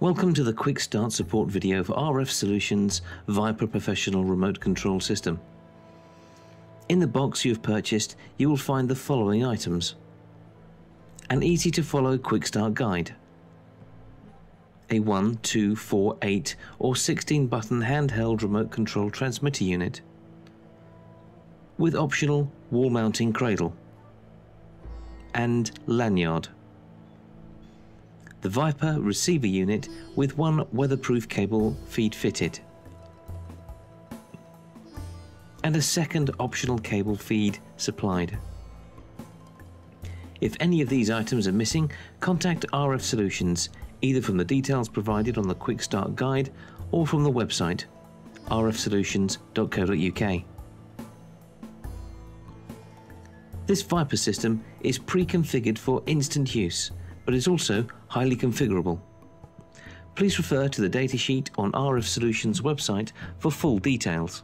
Welcome to the Quick Start support video for RF Solutions Viper Professional Remote Control System. In the box you have purchased, you will find the following items. An easy to follow Quick Start guide. A 1, 2, 4, 8 or 16 button handheld remote control transmitter unit. With optional wall mounting cradle. And lanyard the Viper receiver unit with one weatherproof cable feed fitted and a second optional cable feed supplied. If any of these items are missing, contact RF Solutions either from the details provided on the Quick Start guide or from the website rfsolutions.co.uk. This Viper system is pre-configured for instant use but is also highly configurable. Please refer to the datasheet on RF Solutions website for full details.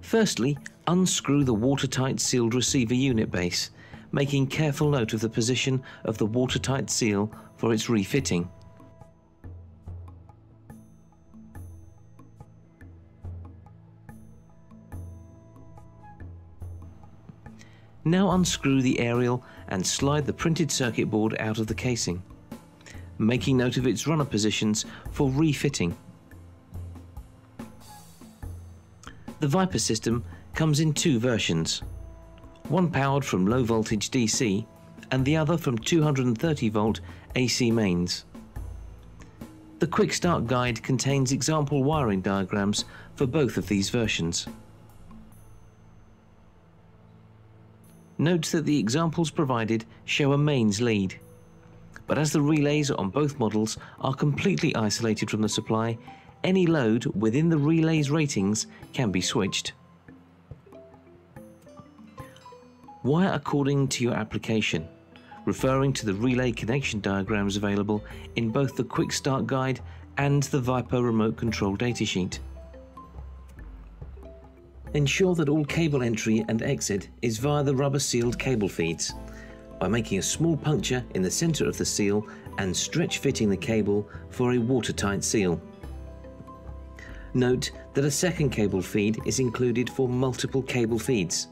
Firstly, unscrew the watertight sealed receiver unit base, making careful note of the position of the watertight seal for its refitting. Now unscrew the aerial and slide the printed circuit board out of the casing, making note of its runner positions for refitting. The Viper system comes in two versions, one powered from low voltage DC and the other from 230 volt AC mains. The Quick Start Guide contains example wiring diagrams for both of these versions. Note that the examples provided show a mains lead. But as the relays on both models are completely isolated from the supply, any load within the relay's ratings can be switched. Wire according to your application, referring to the relay connection diagrams available in both the Quick Start Guide and the Viper Remote Control datasheet. Ensure that all cable entry and exit is via the rubber sealed cable feeds by making a small puncture in the center of the seal and stretch fitting the cable for a watertight seal. Note that a second cable feed is included for multiple cable feeds,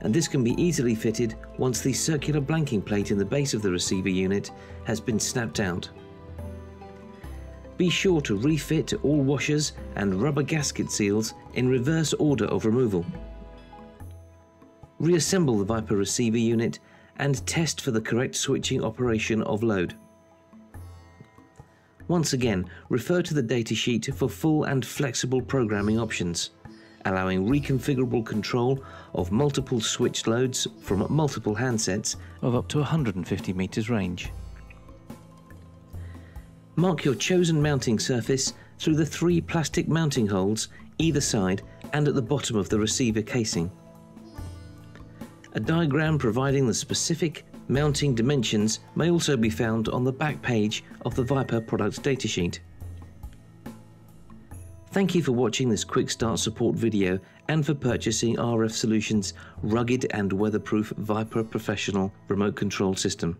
and this can be easily fitted once the circular blanking plate in the base of the receiver unit has been snapped out. Be sure to refit all washers and rubber gasket seals in reverse order of removal. Reassemble the Viper receiver unit and test for the correct switching operation of load. Once again, refer to the datasheet for full and flexible programming options, allowing reconfigurable control of multiple switched loads from multiple handsets of up to 150 meters range. Mark your chosen mounting surface through the three plastic mounting holes either side and at the bottom of the receiver casing. A diagram providing the specific mounting dimensions may also be found on the back page of the Viper product datasheet. Thank you for watching this quick start support video and for purchasing RF Solutions rugged and weatherproof Viper Professional remote control system.